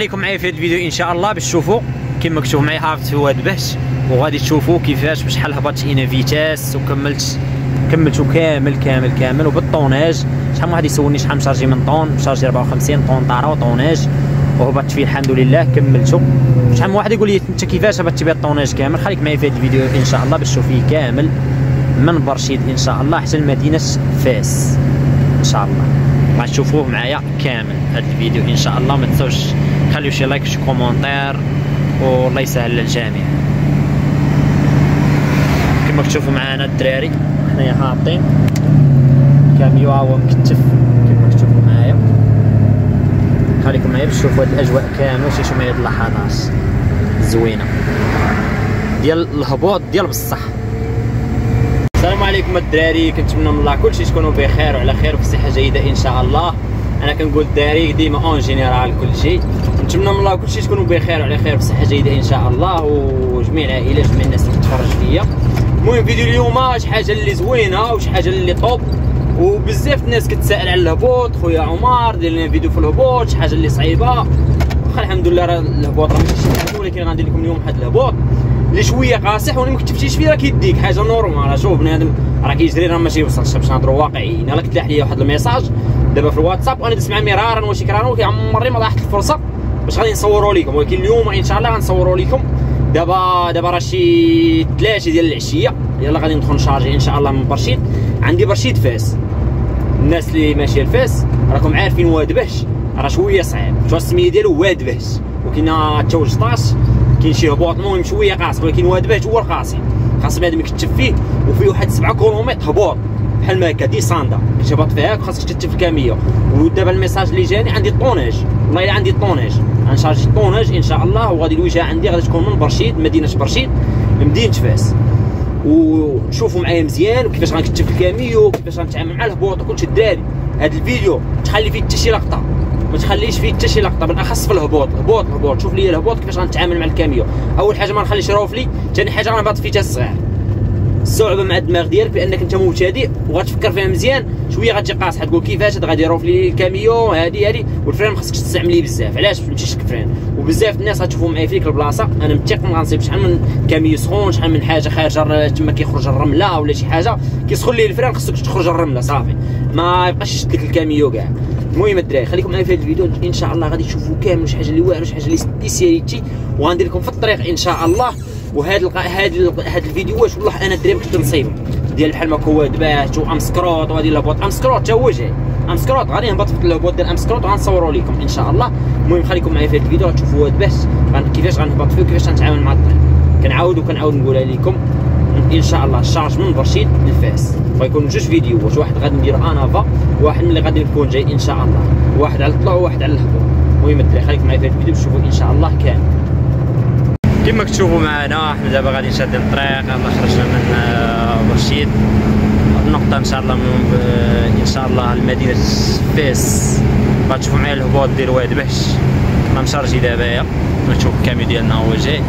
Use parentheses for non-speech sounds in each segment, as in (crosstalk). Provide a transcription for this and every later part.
عليكم معايا في هذا الفيديو إن شاء الله باش تشوفوا كما كتشوفوا معايا هابط هذا باش وغادي تشوفوا كيفاش بشحال هبطت هنا vitesse وكملت كملتو كامل كامل كامل وبال tonnage. شحال واحد يسولني شحال مشارجي من tonne مشارجي 54 tonnes طارة و tonnage. وهبطت فيه الحمد لله كملتو. شحال واحد يقول لي أنت كيفاش هبطتي بهذا ال tonnage كامل؟ خليك معايا في هذا الفيديو إن شاء الله باش تشوفيه كامل من برشيد إن شاء الله حتى لمدينه فاس إن شاء الله. غادي تشوفوه معايا كامل هذا الفيديو إن شاء الله. ما تنساوش خليو شي like شي commentaire والله يسهل للجميع. كما كتشوفوا معنا الدراري حنايا هابطين. كاميو هو مكتف كما كتشوفوا معايا. خليكم معايا باش تشوفوا هاد الأجواء كامل وتشوفوا معايا هاد اللحظات زوينة. ديال الهبوط ديال بصح. السلام عليكم الدراري كنتمنى من الله كلشي تكونوا بخير وعلى خير وفي صحة جيدة إن شاء الله. أنا كنقول الدراري ديما en général كلشي نتمنى من الله كلشي تكونوا بخير وعلى خير وفي صحة جيدة إن شاء الله. وجميع العائلة جميع الناس اللي كتفرج فيا. المهم فيديو اليوم شي حاجة اللي زوينة وشي حاجة اللي top. وبزاف الناس كتسائل على الهبوط خويا عمر دير لنا فيديو في الهبوط شي حاجة اللي صعيبة. واخا الحمد لله راه الهبوط راه ماشي شي حاجة ولكن غندير لكم اليوم واحد الهبوط. اللي شوية قاصح وأنا ما كتبتيش فيه راه كيديك حاجة normal. شوف بنادم راه كيجري راه ما يوصلش باش نهضروا واقعيين. الا كتلاح ليا واحد ال message. دابا في الواتساب وأنا معاه مرارا وشكرا وكيعمرني ما ضاعت الفرصة باش غادي نصوروا لكم ولكن اليوم ان شاء الله غنصوروا لكم دابا دابا راه شي 3 ديال العشية. يلا غادي ندخل نشارجي ان شاء الله من برشيد. عندي برشيد فاس. الناس اللي ماشيه لفاس راكم عارفين واد بهت. راه شوية صعيب. شو السمية ديالو؟ واد بهت. وكاين توج طاش. كاين شي هبوط المهم شوية قاصح ولكن واد بهت هو القاصح خاص بنادم يكتشف فيه وفيه واحد 7 كيلومتر هبوط. بحال ما هكا descente. تهبط فيها خاصك تكتشف الكاميه ودابا ال message اللي جاني عندي ال tonnage والله إلا عندي ال tonnage غنشارجي ال tonnage إن شاء الله. وغادي الوجهه عندي غادي تكون من برشيد مدينة برشيد لمدينه فاس. وشوفوا معايا مزيان وكيفاش غنكتشف الكاميو وكيفاش غنتعامل مع الهبوط وكلشي الدراري. هذا الفيديو تخلي فيه حتى شي لقطة. ما تخليش فيه حتى شي لقطة بالاخص في الهبوط الهبوط الهبوط شوف لي الهبوط كيفاش غنتعامل مع الكاميو. أول حاجة ما نخليش روفلي ثاني حاجة غنباط فيه حتى الصغير. الصعوبه مع الدماغ ديالك بأنك أنت مبتدئ وغتفكر فيها مزيان شوية غتجي قاصحة تقول كيفاش غادي يروف لي الكاميو هادي هادي. والفرين ما خصكش تستعمليه بزاف. علاش؟ ما تمشيش الفرين وبزاف الناس غتشوفوا معايا فيك البلاصة. أنا متيقن غنصيب شحال من كاميو سخون شحال من حاجة خارجة تما كيخرج الرملة ولا شي حاجة. كيسخن ليه ال frein خصك تخرج الرملة صافي. ما يبقاش يشد لك الكاميو كاع. المهم الدراري خليكم معايا في هذا الفيديو إن شاء الله غادي تشوفوا كامل شي حاجة اللي واعرة شي حاجة اللي spécialité وغندير لكم في الطريق إن شاء الله. وهذا هذا هذا الفيديوهات والله أنا الدراري كنت نصيبهم. ديال بحال ما كواد بهت وامسكروت وهذه لابوط امسكروت تا هو جاي. امسكروت غادي نهبط في اللابوط ديال امسكروت وغنصوروا لكم إن شاء الله. المهم خليكم معايا في هذا الفيديو غتشوفوا هاد باش كيفاش غنهبط فيه وكيفاش غنتعامل مع الطريق. كنعاود وكنعاود نقولها لكم ان شاء الله ال charge من برشيد لفاس غيكونوا جوج فيديوهات واحد غادي ندير انافا وواحد اللي غادي نكون جاي ان شاء الله واحد على الطلوع وواحد على الهبوط المهم الدراري خليكم معايا في هذا الفيديو تشوفوا ان شاء الله كامل. كما كتشوفوا معنا حنا دابا غادي شادين الطريق يلاه خرجنا من برشيد النقطة إن شاء الله من إن شاء الله لمدينه فاس. غتشوفوا معايا الهبوط ديال واد بهت أنا مشارجي دابا يا نشوف الكاميو ديالنا هو جاي.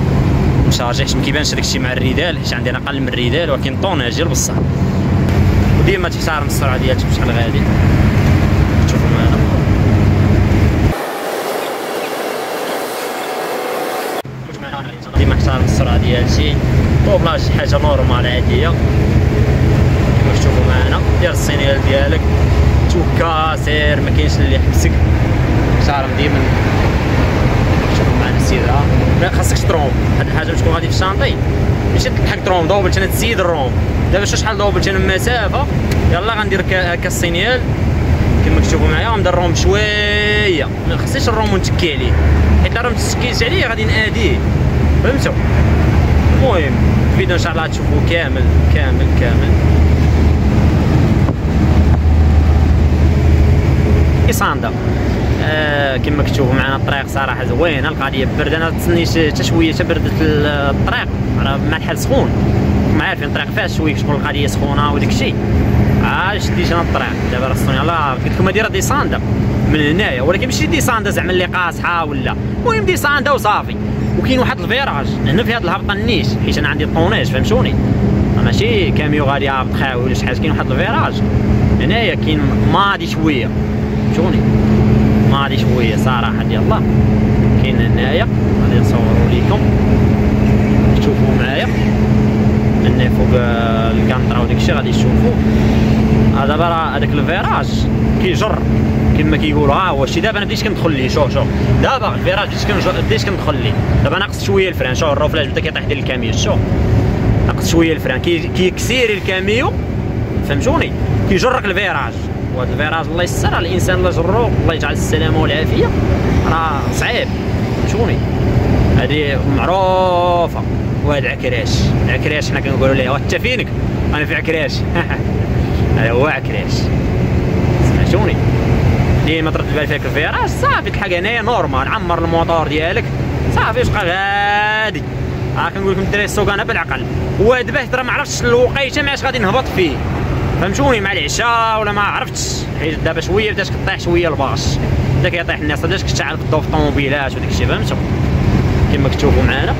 مشارجي حيت ما كيبانش داكشي مع ال ridelle حيت عندنا أقل من ال ridelle ولكن tonnage ديال بصح وديما تحترم السرعة ديالك بشحال غادي. تشوفوا معنا ديما احترم السرعة ديالتي. doublage شي حاجة normal عادية. كما تشوفوا معنا دير ال signal ديالك. توكا سير ما كاينش اللي يحبسك. احترم ديما. شوفوا معنا السيدة. ما خاصكش تروم. هاد الحاجة باش تكون غادي في الشانطي ماشي تلحق تروم دوبلت أنا تزيد الروم. دابا شوف شحال دوبلت أنا المسافه يلا غندير السينيال كما كتشوفوا معايا غندير الروم بشويه ما خصنيش الروم ونتكي عليه. حيت الا متكيش عليه غادي ناديه فهمتوا؟ المهم الفيديو إن شاء الله تشوفوه كامل كامل كامل. إيساندا. آه كما كتشوفوا معنا الطريق صراحة زوينه القضية برد. أنا تسنيش حتى شوية حتى بردت الطريق. راه مع الحال سخون. ما عارفين الطريق. فاش شوية شغل القضية سخونة وداك الشيء. عاد شديت أنا الطريق. دابا راه يلاه قلت لكم هادي راه ديساندا من هنايا. ولكن ماشي ديساندا زعما اللي قاصحه ولا. المهم ديساندا وصافي. وكاين واحد ال virage. هنا في هذه الهبطة النيش حيت أنا عندي ال tonnage فهمتوني؟ ماشي كاميو غادي هابط خاوي ولا شي حاجة. كاين واحد ال virage. هنايا كاين ماضي شوية. فهمتوني؟ ماضي شوية صراحة الله كاين هنايا غادي نصورو ليكم. تشوفوا معايا. هنا فوق القنطرة وداك الشيء غادي تشوفوا. دابا راه هذاك ال virage كيجر. كما كيقولوا. ها هو شي دابا أنا بديت كندخل ليه شوف شوف. دابا ال virage بديت بديت كندخل ليه دابا ناقص شوية ال frein. شوف الروفلاج بدا كيطيح ديال الكاميو. شوف. ناقص شوية ال frein. كيكسيري الكاميو. فهمتوني؟ كيجرك ال virage. وهذا ال virage الله يسر الإنسان الله جرو الله يجعل السلامة والعافية. راه صعيب. فهمتوني هذه معروفة. وهذا عكراش عكراش حنا كنقولوا ليه وانت فينك؟ أنا في عكراش (laughs) هذا هو عكراش سمعتوني ديما ترد البال ديك ال virage؟ صافي تلحق هنايا normal. عمر الموتور ديالك. صافي تبقى غادي. ها كنقول لكم الدراري السوق أنا بالعقل. وهاد ترى ما عرفتش الوقيتة ما غادي نهبط فيه. فهمتوني مع العشاء ولا ما عرفتش؟ حيت دابا شوية بدات كطيح شوية الباش بدا كيطيح الناس بدات كتشعل في الضوء في الطوموبيلات وداك الشيء فهمتوا كما كتشوفوا معنا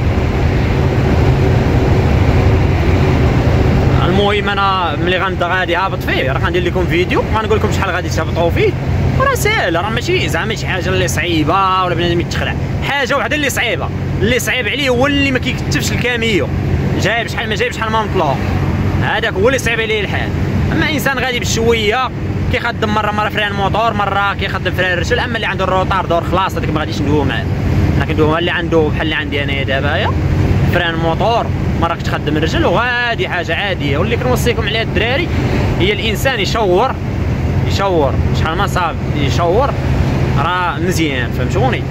المهم أنا ملي غنبدا غادي هابط فيه راه غندير لكم فيديو. غنقول لكم شحال غادي تهبطوا فيه. راه ساهل راه ماشي زعما شي حاجة اللي صعيبة ولا بنادم يتخلع. حاجة وحدة اللي صعيبة. اللي صعيب عليه هو اللي ما كيكتبش الكاميو. جايب شحال ما جايب شحال ما مطلوب. هذاك هو اللي صعيب عليه الحال. أما إنسان غادي بشويه كيخدم مره مرة frein moteur مرة كيخدم frein رجل أما اللي عنده ال retardeur خلاص هذاك ما غاديش ندوي معاه أنا كندوي اللي عنده بحال اللي عندي انايا دابا فران موتور مرة كتخدم الرجل وغادي حاجة عادية. واللي كنوصيكم عليها الدراري هي الإنسان يشور يشور شحال ما صاب يشور راه مزيان فهمتوني؟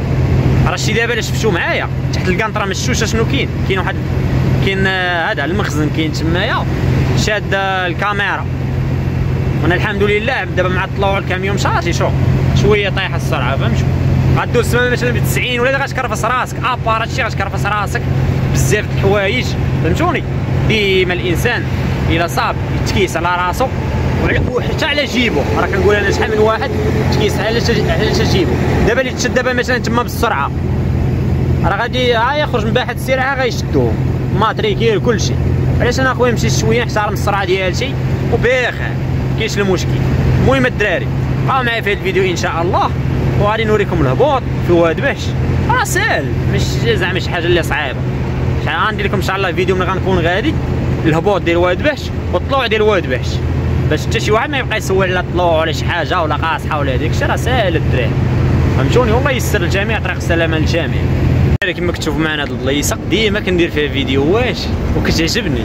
راه شتي دابا اللي شفتو معايا. تحت القنطرة مشوشه شنو كاين؟ كاين واحد كاين آه، هذا المخزن كاين تمايا شاد الكاميرا. وأنا الحمد لله دابا مع طلوع الكاميون شارجي شوف. شوية طايحة السرعه فهمتوا غدوز السماء مثلا ب 90 ولا غتكرفس راسك. ابار هادشي غتكرفس راسك بزاف د الحوايج فهمتوني؟ ديما الإنسان إلا صاب يتكيس على راسو وحتى على جيبو. راه كنقول أنا شحال من واحد تكيس على علاش جيبو. دابا اللي تشد دابا مثلا تما بالسرعة راه غادي ها يخرج من باحه السرعة غيشدوه ماتريكير كلشي. علاش أنا أخويا نمشي شوية نحترم السرعه ديالتي وبخير كاينش المشكل. المهم الدراري بقاو معايا في هذا الفيديو إن شاء الله وغادي نوريكم الهبوط في واد باش. راه ساهل مش زعما شي حاجة اللي صعيبة. غندير لكم إن شاء الله فيديو ملي غنكون غادي الهبوط ديال واد باش والطلوع ديال واد باش. باش حتى شي واحد ما يبقى يسول على الطلوع ولا شي حاجة ولا قاصحة ولا هذيك الشيء راه ساهل الدراري. فهمتوني؟ والله يسر الجميع طريق السلامة للجميع. كما كتشوفوا معنا هاد البلايصة. ديما كندير فيها فيديوهات وكتعجبني.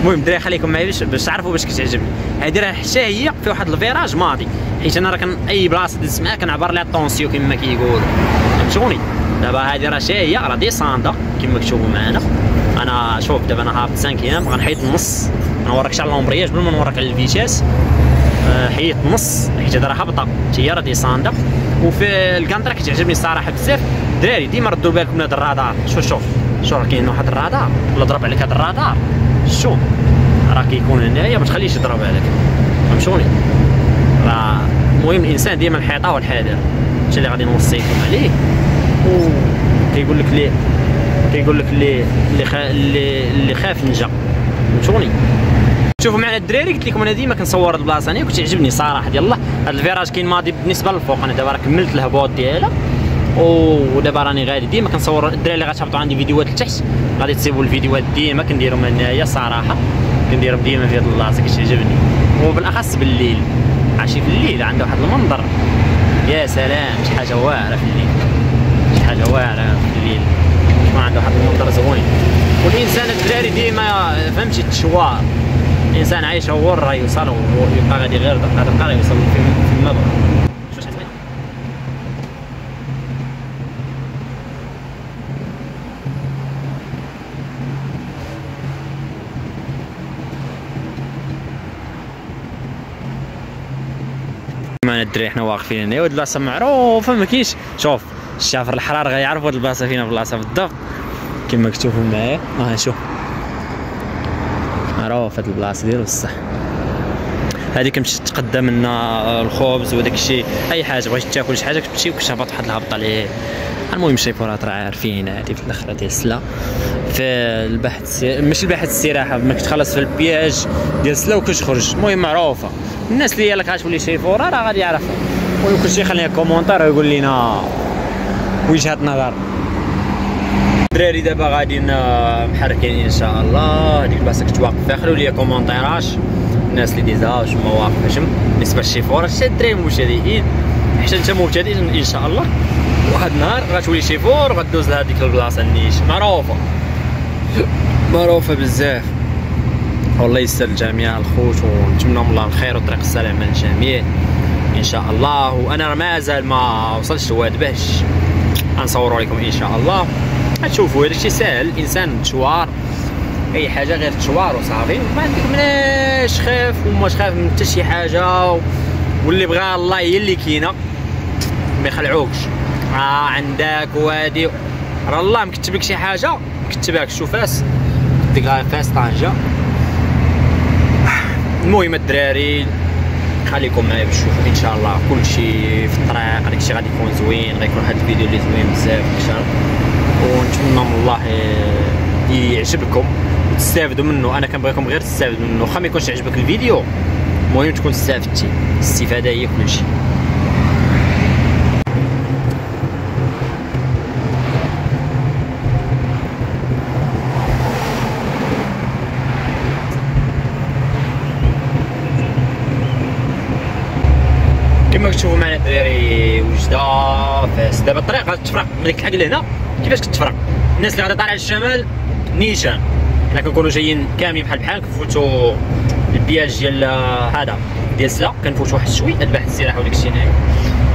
المهم الدراري خليكم معايا باش تعرفوا باش كتعجبني. هادي راه حتى هي في واحد ال virage ماضي. حيت أنا راه كان أي بلاصة دز معاها كنعبر لها ال tension كما كيقولوا. فهمتوني؟ دابا هادي راه هي راه descente كما كتشوفوا معنا. أنا شوف دابا أنا هابط 5 أيام غنحيد النص نوريكش على l'embrayage بلا ما نوريك على ال vitesse آه، حيت النص حيت هذا راه هابطة. هي راه descente وفي الكانترا كتعجبني الصراحة بزاف. الدراري ديما ردوا بالكم لهذا الرادار. شوف شوف. شوف راه كاين واحد الرادار. ولا ضرب عليك هذا الرادار. شوف. راه كيكون هنايا ما تخليش يضرب عليك. فهمتوني؟ راه المهم الإنسان ديما الحيطة والحذر هادشي اللي غادي نوصيكم عليه. و كيقول لك ليه كيقول لك اللي اللي. اللي, خاف نجا فهمتوني؟ شوفوا معنا الدراري قلت لكم أنا ديما كنصور هاد البلاصة أنا كتعجبني صراحة. يلاه هاد الفيراج كاين ماضي بالنسبة للفوق. أنا دابا راه كملت الهبوط ديالها. ودابا راني غادي ديما كنصور الدراري اللي غتهبطوا عندي فيديوهات لتحت. غادي تصيبوا الفيديوهات ديما كنديرهم هنايا صراحة. كنديرهم ديما في هاد البلاصة كتعجبني وبالأخص بالليل. عشي في الليل عنده واحد المنظر. يا سلام شي حاجة واعرة في الليل. شي حاجة واعرة في الليل. ما عنده واحد المنظر زوين. والإنسان الدراري ديما فهمتي التشوار. الإنسان عايش هو راه يوصل ويبقى غادي غير غادي يوصل في المبلغ معنا الدراري حنا واقفين هنا وهاد البلاصة معروفة ما كاينش شوف الشافر الحرار غيعرف هاد البلاصة فينا البلاصة بالضبط. كما كتشوفوا معايا. ها شوف. معروف هاد البلاصة ديال بصح. هذه كنمشي تقدم لنا الخبز وداك الشيء أي حاجة بغيتي تاكل شي حاجة كتمشي وكتهبط واحد الهبطه عليه. المهم الشيفورات راه عارفين هذه في الأخرة ديال السلا. في البحث ماشي البحث السراحه ما كتخلص في البياج ديال السلا وكتخرج. المهم معروفة. الناس اللي يلاه كتعرف لي شيفوره راه غادي يعرفها. ويمكن شي يخلي كومونتير ويقول لنا وجهة نظر. الدراري دابا غادي محركين إن شاء الله. هذيك البلاصة كنت واقف فيها خليو لي commentaires. الناس اللي ديزا شنو واقف فاهم بالنسبة للشيفور شي الدراري مبتدئين حتى أنت مبتدئ إن شاء الله. واحد النهار غتولي شيفور وغدوز لهاديك البلاصة النيش. معروفة. (laughs) معروفة بزاف. والله يسر الجميع الخوت ونتمنى من الله الخير وطريق السلامه للجميع إن شاء الله. وأنا مازال ما وصلتش لواد باش غنصوروا لكم إن شاء الله. غتشوفوا هذا الشيء ساهل الانسان تشوار أي حاجة غير تشوار وصافي. ما عندك مناش خاف وما خاف من حتى شي حاجة واللي بغى الله هي اللي كاينة. ما يخلعوكش. آه عندك وادي. راه الله مكتب لك شي حاجة؟ كتبها شوف فاس. ديك فاس طنجة. المهم الدراري. خليكم معايا باش تشوفوا إن شاء الله كل شيء في الطريق. داكشي غادي يكون زوين غيكون هذا الفيديو اللي زوين بزاف إن شاء الله. ونتمنى من الله يعجبكم وتستافدوا منه. أنا كنبغيكم غير تستافدوا منه. واخا ما يكونش عجبك الفيديو المهم تكون استفدتي الاستفاده هي كل كما كتشوفوا معنا الدراري وجدة فاس. دابا الطريق غادي تفرق من ديك الحق لهنا. كيفاش كتفرق؟ الناس اللي غادي طالعة للشمال نيشان حنا كنكونوا جايين كاملين بحال بحال كنفوتوا ال péage ديال هذا ديال سلا. كنفوتوا واحد شوية ذبح السلاح وداك الشيء هنايا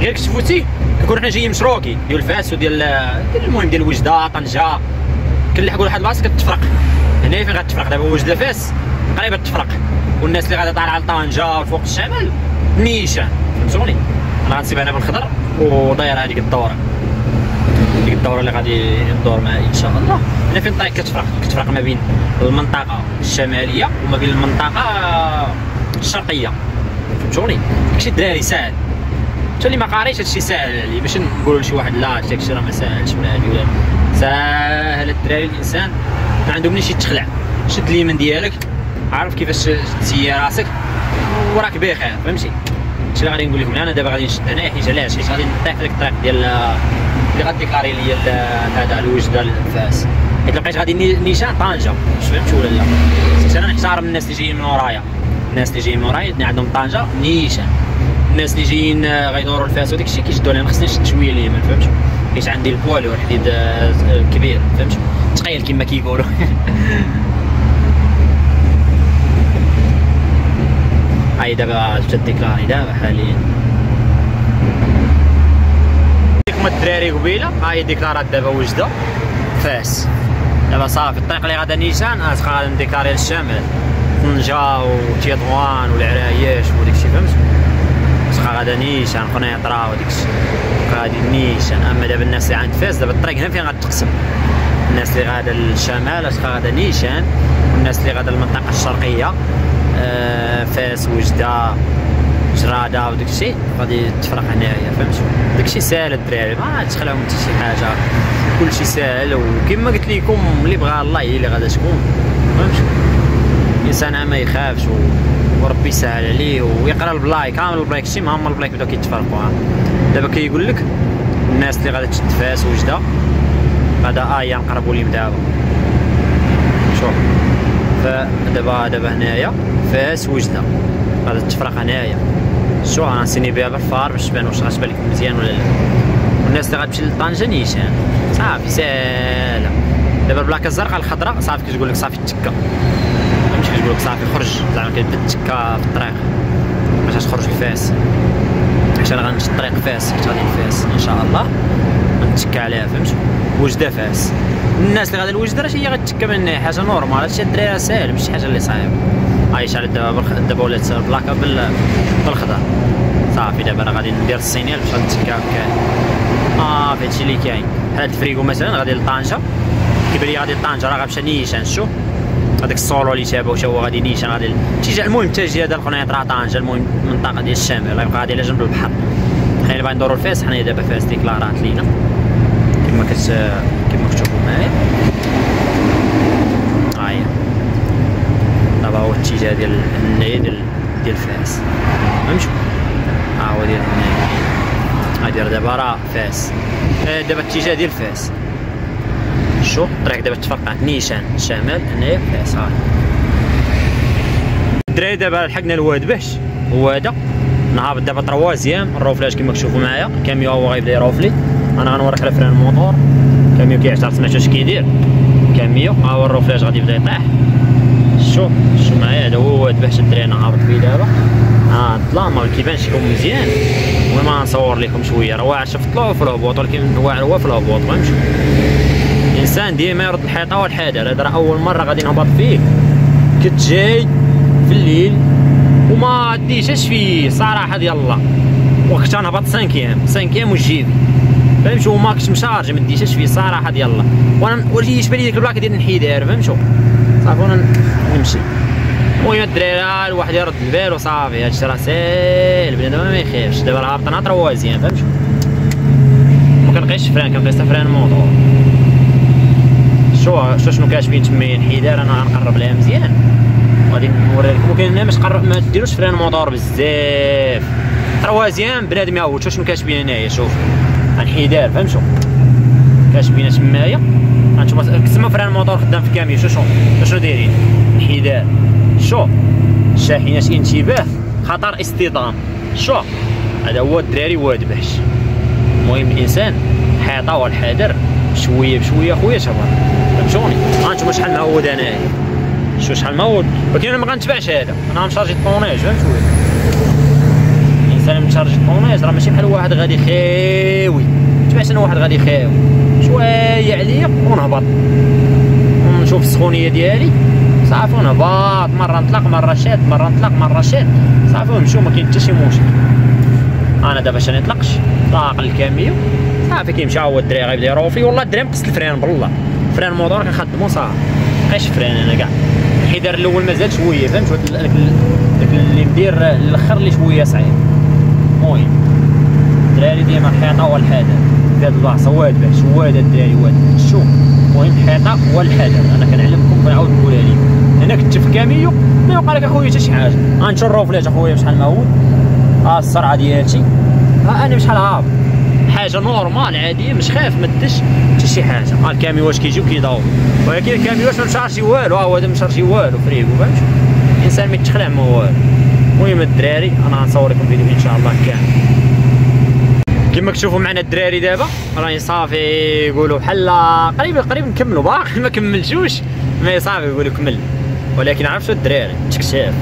غير كتفوتي كنكونوا حنا جايين مشروكي ديال فاس وديال المهم ديال وجدة طنجة. كنلحقوا لواحد البلاصه كتفرق. هنا فين غتفرق؟ دابا وجدة فاس قريبة تفرق. والناس اللي غادا طالعة لطنجة فوق الشمال نيشان. فهمتوني أنا غنسيب أنا بالخضر وداير هذيك الدورة. ديك الدورة اللي غادي ندور معايا إن شاء الله. هنا فين الطريق كتفرق. كتفرق ما بين المنطقة الشمالية وما بين المنطقة الشرقية. فهمتوني داكشي الدراري ساهل. انت اللي ما قاريش هادشي ساهل عليه. باش نقولوا لشي واحد لا داكشي راه ما ساهلش ولا هادي ولا ساهل الدراري الإنسان. ما عنده منين تخلع. شد اليمين ديالك. عارف كيفاش تسيي راسك. وراك بخير فهمتي؟ هادشي اللي غادي نقول لكم؟ أنا دابا غادي نشد هنايا حيت علاش؟ حيت غادي نطيح في الطريق ديال اللي غاديكلاري لي هذا الوجده الفاس. حيت لقيت غادي نيشان طنجة. واش فهمت ولا لا؟ حيت أنا نحتارم الناس اللي جايين من ورايا. الناس اللي جايين من ورايا عندهم طنجة نيشان. الناس اللي جايين غيدوروا الفاس وداك الشيء كيشدوا لي خصني نشد شوية اليمين فهمت حيت عندي البوال والحديد كبير فهمت تخيل كما كيقولوا. (laughs) هاي دابا جات ديكلاري دابا حاليا. ديكم الدراري قبيلة. هاي ديكلارات دابا وجدة. فاس. دابا صافي الطريق اللي غادا نيشان غتبقى غادي نديكلاري للشمال طنجة وتيطوان والعرايش وداك الشيء فهمت؟ تبقى غادا نيشان قنيطرة وداك الشيء. غادي نيشان أما دابا الناس اللي عند فاس دابا الطريق هنا فين غتقسم؟ الناس اللي غادا للشمال غتبقى غادا نيشان والناس اللي غادا للمنطقة الشرقية. آه فاس وجدة جراده وداك الشيء. غادي تفرق هنايا فهمت داك الشيء ساهل الدراري ما تخلاهم حتى شي حاجة. كل شيء ساهل وكما قلت لكم اللي بغى الله هي اللي غادا تكون فهمت الإنسان ما يخافش و... وربي يسهل عليه ويقرأ البلاي كامل البلاي شي ما هما البلاي بداو كيتفرقوا. دابا كيقول لك الناس اللي غادا تشد فاس وجدة غادا ايا نقربوا ليهم دابا. شوف. فدابا دابا هنايا فاس وجده غادا تفرق هنايا. شو غنسيني بها بال phare باش تبان واش غتبان لكم مزيان ولا لا. والناس اللي غتمشي لطنجه نيشان. صافي ساهله دابا البلاكة الزرقاء الخضراء صافي كتقول لك صافي تكا فهمتي كتقول لك صافي خرج. زعما كتبدا تكا في الطريق. باش تخرج لفاس أنا غنمشي الطريق فاس حيت غادي لفاس إن شاء الله. غنتكا عليها فهمت؟ وجدة فاس. الناس اللي غادا لوجده راه هي غتكا من حاجة normale هادشي الدراري ساهل ماشي حاجة اللي صعيبة. هاي شعلت دابا دابا ولات البلاكه بالخضر. صافي دابا أنا غادي ندير ال signal باش غنتكا هكا آه هادشي اللي كاين. بحال الفريكو مثلا غادي لطنجة. كيبان غادي لطنجة راه غنمشي نيشان شوف هذاك السولو اللي تابع واش هو غادي نيشان غادي تيجي المهم التجهيز ديال القنيطره طنجة المهم المنطقة ديال الشمال غيبقى غادي على جنب البحر. حنا باغي ندورو الفاس حنا دابا فاس ديكلارات لينا. كما كت كما كتشوفوا معايا. هاهي دابا هو الاتجاه ديال النايه ديال ديال فاس فهمتوا ها هو ديال النايه غادي دابا راه فاس دابا الاتجاه ديال فاس شوف الطريق دابا تفرقعت نيشان. الشمال هنايا في اليسار الدراري دابا لحقنا الواد بهت. هو هذا. نهبط دابا troisième الروفلاج كما كتشوفوا معايا كاميو هو غيبدا يروفلي. أنا غنوريك على frein ال moteur camion كيعشر سمعتو اش كيدير. كاميو ها هو الروفلاج غادي يبدا يطيح. شوف شوف معايا هذا هو واد باش الدراري أنا هابط فيه دابا. ها الظلام ما كيبانش لكم مزيان. المهم نصور لكم شوية راه واعر شفت له في الهبوط ولكن واعر هو في الهبوط فهمتي الانسان ديما يرد الحيطة والحذر هذا راه أول مرة غادي نهبط فيه. كنت جاي في الليل وما ديتش فيه صراحة ديال الله وقت نهبط 5 أيام 5 أيام وجيبي. فهمتوا وما كنتش مشارج ما ديتش فيه صراحة ديال الله وأنا يشبه لي ديك البلاكه ديال النحيدار فهمتوا صافي وأنا نمشي. المهم الدراري الواحد يرد البال وصافي هادشي راه ساهل بنادم ما يخافش دابا راه هابطنا troisième فهمتوا ما كنقيسش frein كنقيس frein moteur شو شو شنو كاشفين تما انحدار أنا غنقرب لها مزيان. غادي نوري لكم. وكاين ما ما ديروش frein moteur بزاف. troisième بنادم يعود شوف شنو كاشفين هنايا شوف. انحدار فهمتوا كاشفين تمايا هانتوما كتسمى فران موطور خدام في كاميو. شو شو شنو دايرين. انحدار شو شاحنة انتباه. خطر اصطدام شو هذا هو الدراري واد باش المهم الإنسان حيطة والحذر. شوية بشوية خويا شباب. فهمتوني؟ هانتوما شحال معود انايا شو شحال معود ولكن أنا ما غنتبعش هذا. أنا غنشارجي الطونيج فهمتوا الانسان مشارجي الطونيج راه ماشي بحال واحد غادي خاوي تبعش أنا واحد غادي خاوي شوية عليا ونهبط. ونشوف السخونية ديالي. صافي ونهبط. مرة نطلق مرة شاد. مرة نطلق مرة شاد. صافي ونمشيو ما كاين حتى شي مشكل. أنا دابا باش نطلقش طاق الكاميو. صافي كيمشي هو الدراري غيبدا يروفي. والله الدراري مقص الفران بالله. فران موتور كنخدمو صافي. مابقاش فران أنا كاع. الحذر الأول مازال شوية فهمت؟ داك اللي مدير الأخر اللي شوية صعيب. المهم الدراري ديما الحيطة هاد البلاصة واد باش واد الدراري واد شوف المهم الحيطة والحذر أنا كنعلمكم كنعاود نقولها لكم هنا كنت في كاميو ما يوقع لك أخويا حتى شي حاجة. غنشرو فلاش أخويا بشحال ما هو. ها السرعة ديالتي. ها أنا بشحال هابط حاجة نورمال عادية مش خايف ما دش حتى شي حاجة. ها الكاميو واش كيجي وكيدور ولكن الكاميو واش ما مشارجي والو ها هو هذا مشارجي والو فريكو فهمت الإنسان ما يتخلع ما والو. المهم الدراري أنا غنصور لكم فيديو إن شاء الله كامل. كما كتشوفوا معنا الدراري دابا راني صافي يقولوا بحال قريب قريب نكملوا باقي ما كملتوش. mais صافي يقولوا كمل. ولكن عرفتوا الدراري تكشاف.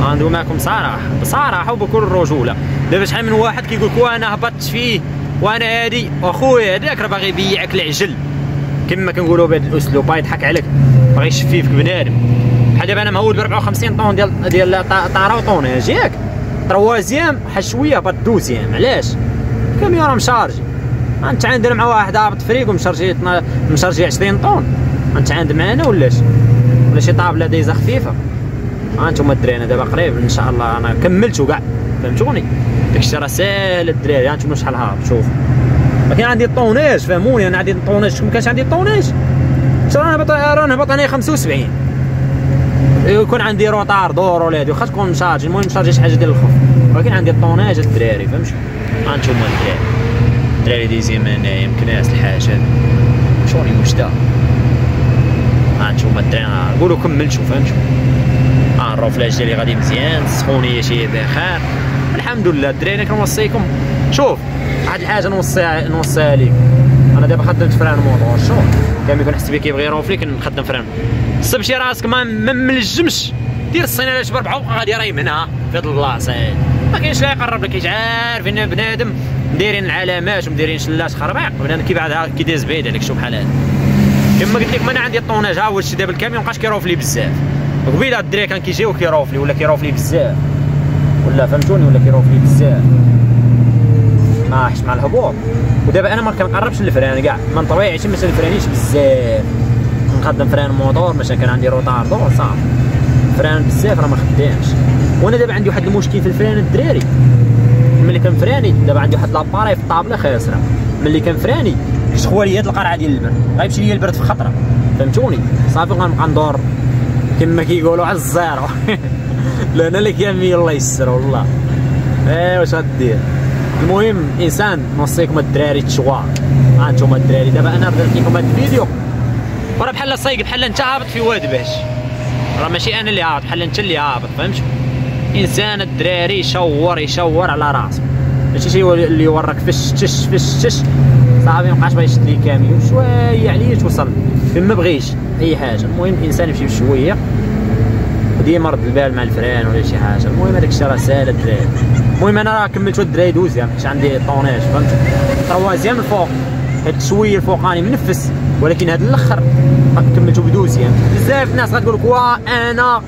غندوي معكم صراحة بصراحة وبكل رجولة. دابا شحال من واحد كيقول لك وأنا هبطت فيه؟ وأنا هادي واخويا هذاك راه باغي يبيعك العجل كما كنقولوا بهذا الأسلوب. باغي يضحك عليك. باغي يشفيك بنادم. بحال دابا أنا مهود ب 54 طون ديال ديال طارة وطونيج ياك تروازيام بحال شوية هبط دوزيام علاش؟ كاميون راه مشارجي غنتعاندل مع واحد هابط فريق ومشارجي مشارجي 20 طون. غنتعاند معانا ولاش ولا شي طابلة دايزه خفيفة. ها أنتم الدراري دابا قريب. إن شاء الله أنا كملتو كاع. فهمتوني؟ داكشي راه ساهل الدراري ها أنتم شحال هابط شوف. ما كاين عندي الطونيج فهموني أنا عندي الطونيج ما كانش عندي الطونيج راه نهبط راه نهبط أنا 75 يكون عندي روطار دور ولا هادي واخا تكون مشارجي المهم مشارجي شي حاجة ديال الخوف. ولكن عندي الطونيج الدراري فهمتوا ها أنتم الدراري. الدراري ديزي من يمكن ناس الحاجة شوني مجدة ها أنتم الدراري قولوا كملتوا فهمتوا ها الروفلاج ديالي غادي مزيان السخونيه شي بخير الحمد لله الدراري كنوصيكم شوف واحد الحاجة نوصيها نوصيها لك أنا دابا خدمت frein moteur شوف كامل كنحس بيه كيبغي يروفلي كنخدم frein. صب شي راسك ما ملجمش دير ال signal بربعه وبقى غادي راهي هنا في هاد البلاصة هادي. ما كاينش لا يقرب لك عارفين بنادم مديرين العلامات ومديرين شلات خربيق. بنادم كي بعدها كيديز بعيد عليك شوف بحال هذا. كما قلت لك أنا عندي ال tonnage. ها هو شي دابا الكاميون مابقاش كيروفلي بزاف. قبيلة الدراري كان كيجيو كيروفلي ولا كيروفلي بزاف. ولا فهمتوني ولا كيروفلي بزاف ما حش مع الهبوط. ودابا أنا ما كنقربش لل frein كاع من طبيعتي ما تنفرانيش بزاف. نخدم frein moteur باش كان عندي retardeur صافي. frein بزاف راه ما خدامش. وأنا دابا عندي واحد المشكل في ال frein الدراري. ملي كنفراني دابا عندي واحد لاباري في الطابلة خاسرة. ملي كنفراني كتخوى لي هاد القرعة ديال البرد؟ غيمشي لي البرد في خطرة. فهمتوني؟ صافي غنبقى ندور. كما كيقولوا على الزيرو (laughs) لا أنا اللي كامل الله يسر والله. إيه واش غدير؟ المهم إنسان نوصيكم الدراري تشوا ها أنتم الدراري. دابا أنا درت لكم هذا الفيديو. وراه بحال صايق بحال أنت هابط في واد باش. راه ماشي أنا اللي هابط بحال أنت اللي هابط فهمت؟ إنسان الدراري يشور يشور على راسه. ماشي شي اللي يورك فش تش فش تش. صافي مابقاش باغي يشد لي كاميو شوية عليه توصل ما بغيش أي حاجة. المهم الانسان يمشي بشوية. وديما رد البال مع ال frein ولا شي حاجة. المهم هذاك الشيء راه ساهل الدراري. المهم أنا راه كملت الدراري deuxième حيت عندي tonnage فهمت؟ troisième الفوق. هاد شوية الفوقاني منفس ولكن هاد الأخر كملتو ب deuxième بزاف الناس غتقول لك وا أنا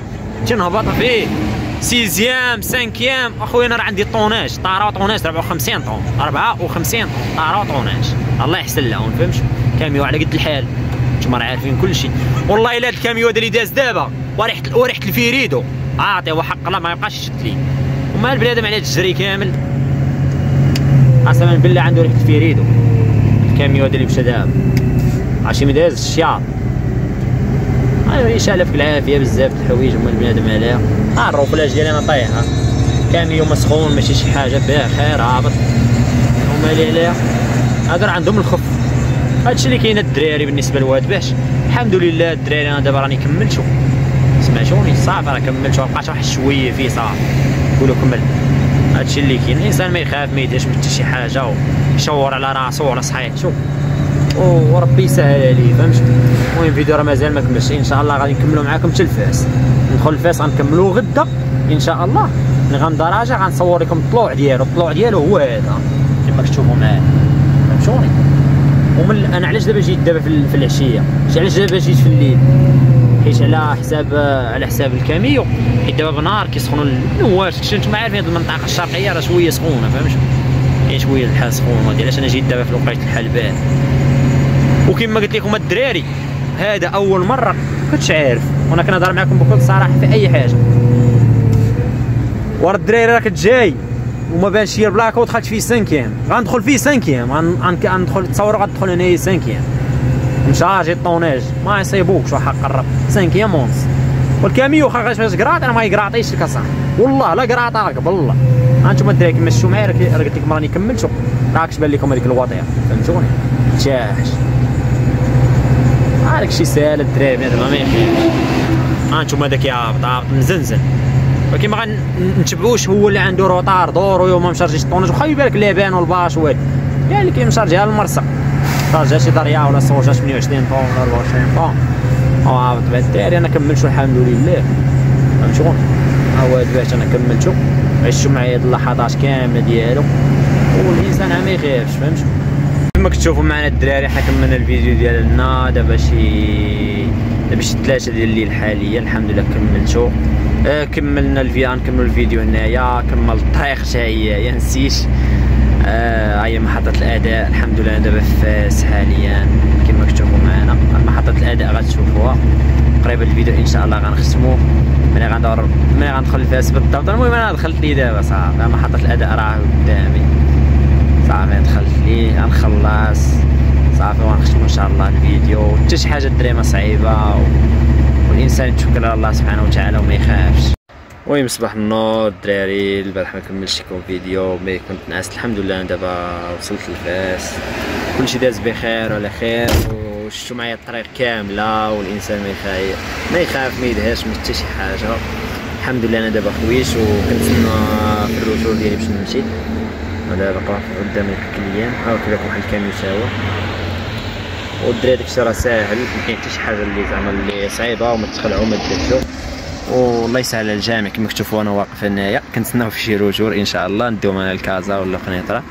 تنهبط فيه. sixième cinquième. أخويا أنا راه عندي tonnage. طارة tonnage 54 tonnes. 54 tonnes طارة tonnage. الله يحسن لهم فهمت؟ كاميو على قد الحال. نتوما راه عارفين كل شيء والله إلا هاد الكاميو هذا اللي داز دابا. وريحه وريحة الفيريدو. عاطي وحق الله ما يبقاش يشد لي. وما البنادم على الجري كامل. قسما بالله عنده ريحة الفيريدو. الكاميو هذا اللي مشى دابا عرفتي مداز الشياط. ايوا شالف العافية بزاف د الحوايج هما البنادم عليها. ها الروفلاج ديالي أنا طايحه كاميو مسخون ماشي شي حاجة باخر هابط هما اللي عليها. هادو عندهم الخف هادشي اللي كاين الدراري بالنسبة لواد بهت. الحمد لله الدراري أنا دابا راني كملتو. سمعتوني صافي راه كملتو بقات واحد شوية فيه صافي قولوا كمل. هادشي اللي كاين الإنسان ما يخاف ما يديرش حتى شي حاجة ويشور على راسو وعلى صحيحتو وربي يسهل عليه فهمت؟ المهم الفيديو راه مازال ما كملش. إن شاء الله غادي نكملوا معاكم حتى الفاس. ندخل الفاس غنكملوا غدا. إن شاء الله. ملي غندراجع غنصور لكم الطلوع ديالو. الطلوع ديالو هو هذا. كما كتشوفوا معايا فهمتوني؟ ومن أنا علاش دابا جيت دابا في العشية؟ علاش دابا جيت في الليل؟ حيت على حساب على حساب الكاميو. حيت دابا بنهار كيسخنوا النواش كنتو نتوما عارفين هذه المنطقة الشرقية راه شوية سخونة فهمت هي شوية الحال سخون علاش أنا جيت دابا في الوقيته الحال بارد وكما قلت لكم الدراري هذا أول مرة كنتش عارف وأنا كنهضر معكم بكل صراحة في أي حاجة. ورا الدراري راك جاي وما بانش هي البلاكة ودخلت فيه cinquième غندخل فيه cinquième غندخل تصور غتدخل هنايا cinquième مشارجي ال tonnage ما يصيبوكش وحق الرب. cinquième ونص والكاميو خا فاش قراط أنا ما يقراطيش الكسر. والله لا قراطه بالله هانتوما الدراري كما شفتوا معايا راه قلت لكم راني كملتو راك تبان لكم هذيك الوطية. فهمتوني؟ تاحش هذاك الشيء ساهل الدراري بنادم ما يخيبش هانتوما داك يهبط هابط مزنزن. ولكن ما غنتبعوش هو اللي عنده روطار دور وما مشارجيش الطوناج وخا يبالك لابان والباش وهاد كاع اللي كيمشارجيها المرسى. شارجها شي ضريا ولا صوجها 28 طون ولا 24 طون. هابط بعد الدراري أنا كملتو الحمد لله. فهمتوا ها هو دابا أنا كملتو عشتو معايا هاد اللحظات كاملة ديالو. والإنسان ما يخافش فهمتوا كما كتشوفوا معنا الدراري حنا كملنا الفيديو ديالنا. دابا شي دابا شي ثلاثة ديال الليل حاليا. الحمد لله كملتو آه كملنا غنكملوا الفيديو هنايا. كمل الطريق حتى هي يا نسيت. آه هي محطة الأداء. الحمد لله دابا فاس حاليا. كما كتشوفوا معنا محطة الأداء غتشوفوها. قريبا الفيديو إن شاء الله غنختمو ملي غندور ملي غندخل الفاس بالضبط. المهم أنا دخلت لي دابا صافي. محطة الأداء راه قدامي. صافي دخلت ليه غنخلص. صافي وغنختمو إن شاء الله الفيديو. حتى شي حاجة الدراري ما صعيبة. و... والإنسان يتوكل على الله سبحانه وتعالى وما يخافش. المهم صباح النور الدراري البارح ما كملتش لكم فيديو mais كنت نعس. الحمد لله دابا وصلت لفاس كلشي داز بخير وعلى خير وشفتوا معايا الطريق كاملة والإنسان ما يخاف ما يخاف ما يدهش من حتى شي حاجة. الحمد لله أنا دابا خويت وكنتسنى في ال retour ديالي باش نمشي. ودابا واقف قدام ال client. ها كذا واحد الكاميو تاهو والدراري داكشي راه ساهل مكاين حتى شي حاجة اللي زعما اللي صعيبة وما تخلعوا ما ديرشو والله يسهل الجامع كما كتشوفوا أنا واقف هنايا. كنتسناو في شي retour إن شاء الله نديو معنا الكازا ولا قنيطره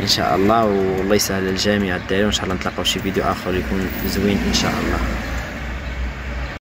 إن شاء الله والله يسهل الجميع الدراري وإن شاء الله نتلاقاو شي فيديو آخر يكون زوين إن شاء الله.